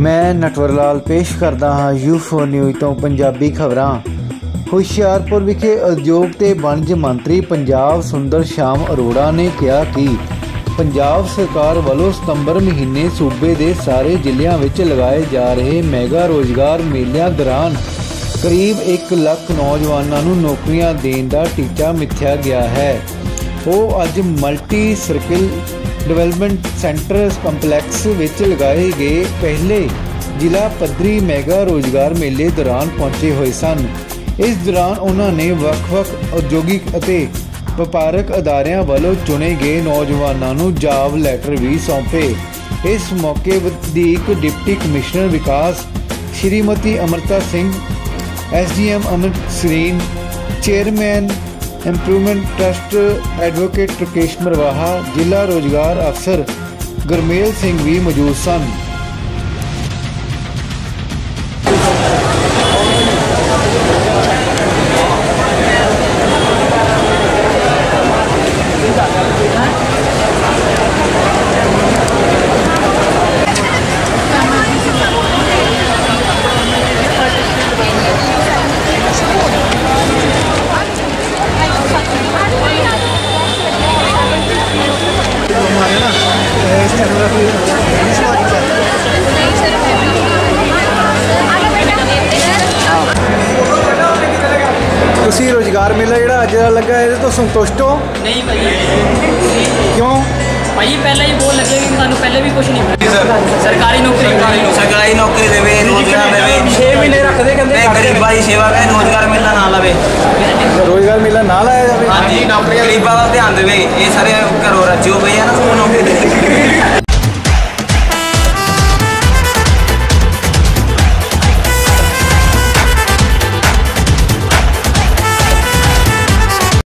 ਮੈਂ ਨਟਵਰ ਲਾਲ ਪੇਸ਼ ਕਰਦਾ ਹਾਂ ਯੂਫੋ ਨਿਊਜ਼ ਤੋਂ ਪੰਜਾਬੀ ਖਬਰਾਂ। ਹੁਸ਼ਿਆਰਪੁਰ ਵਿਖੇ ਉਦਯੋਗ ਤੇ ਵਣਜ ਮੰਤਰੀ ਪੰਜਾਬ ਸੁੰਦਰ ਸ਼ਾਮ ਅਰੋੜਾ ਨੇ ਕਿਹਾ ਕਿ ਪੰਜਾਬ ਸਰਕਾਰ ਵੱਲੋਂ ਸਤੰਬਰ ਮਹੀਨੇ ਸੂਬੇ ਦੇ ਸਾਰੇ ਜ਼ਿਲ੍ਹਿਆਂ ਵਿੱਚ ਲਗਾਏ ਜਾ ਰਹੇ ਮੈਗਾ ਰੋਜ਼ਗਾਰ ਮੇਲਿਆਂ ਦੌਰਾਨ ਕਰੀਬ 1 ਲੱਖ ਨੌਜਵਾਨਾਂ ਨੂੰ ਨੌਕਰੀਆਂ ਦੇਣ ਦਾ ਟੀਚਾ ਮਿੱਥਿਆ ਗਿਆ ਹੈ। ਉਹ ਅੱਜ multi circle development centre complex ਵਿੱਚ ਲਗਾਏ ਗਏ ਪਹਿਲੇ ਜ਼ਿਲ੍ਹਾ ਪੱਧਰੀ ਮੈਗਾ ਰੋਜ਼ਗਾਰ ਮੇਲੇ ਦੌਰਾਨ ਪਹੁੰਚੇ ਹੋਏ ਸਨ। ਇਸ ਦੌਰਾਨ ਉਹਨਾਂ ਨੇ ਵੱਖ-ਵੱਖ ਉਦਯੋਗਿਕ ਅਤੇ ਵਪਾਰਕ ਅਦਾਰਿਆਂ ਵੱਲੋਂ ਚੁਣੇ ਗਏ ਨੌਜਵਾਨਾਂ ਨੂੰ ਜਾਬ ਲੈਟਰ ਵੀ ਸੌਂਪੇ। ਇਸ ਮੌਕੇ ਵਧੀਕ ਡਿਪਟੀ ਕਮਿਸ਼ਨਰ ਵਿਕਾਸ Shrimati Amrita Singh SDM Amit Sareen, chairman improvement trust advocate Rakesh Marwaha ਜ਼ਿਲ੍ਹਾ ਰੋਜ਼ਗਾਰ ਅਫਸਰ ਗੁਰਮੇਲ ਸਿੰਘ ਵੀ ਮੌਜੂਦ ਸਨ। ਤੁਸੀਂ ਰੋਜ਼ਗਾਰ ਮੇਲਾ ਜਿਹੜਾ ਅੱਜ ਦਾ ਲੱਗਾ ਇਹਦੇ ਤੋਂ ਸੰਤੁਸ਼ਟ ਹੋ? ਨਹੀਂ ਭਾਈ ਕਿਉਂ? ਭਾਈ ਪਹਿਲਾਂ ਹੀ ਬੋਲ ਲੱਗੇ ਕਿ ਸਾਨੂੰ ਪਹਿਲੇ ਵੀ ਕੁਝ ਨਹੀਂ ਮਿਲਿਆ। ਸਰਕਾਰੀ ਨੌਕਰੀ ਸਰਕਾਰੀ ਨੌਕਰੀ ਦੇਵੇ ਰੋਜ਼ਗਾਰ ਦੇਵੇ। 6 ਮਹੀਨੇ ਰੱਖਦੇ ਕਹਿੰਦੇ ਗਰੀਬਾਂ ਦੀ ਸੇਵਾ ਕਰੇ ਰੋਜ਼ਗਾਰ ਮਿਲਣਾ ਨਾ ਲਵੇ। ਰੋਜ਼ਗਾਰ ਮੇਲਾ ਨਾ ਲਾਇਆ ਜਾਵੇ? ਹਾਂਜੀ। ਗਰੀਬਾਂ ਦਾ ਧਿਆਨ ਦੇਵੇ। ਇਹ ਸਾਰੇ ਘਰੋਂ ਰੱਜੋ ਪਏ ਆ ਨਾ ਉਹ ਨੌਕਰੀ ਦੇ।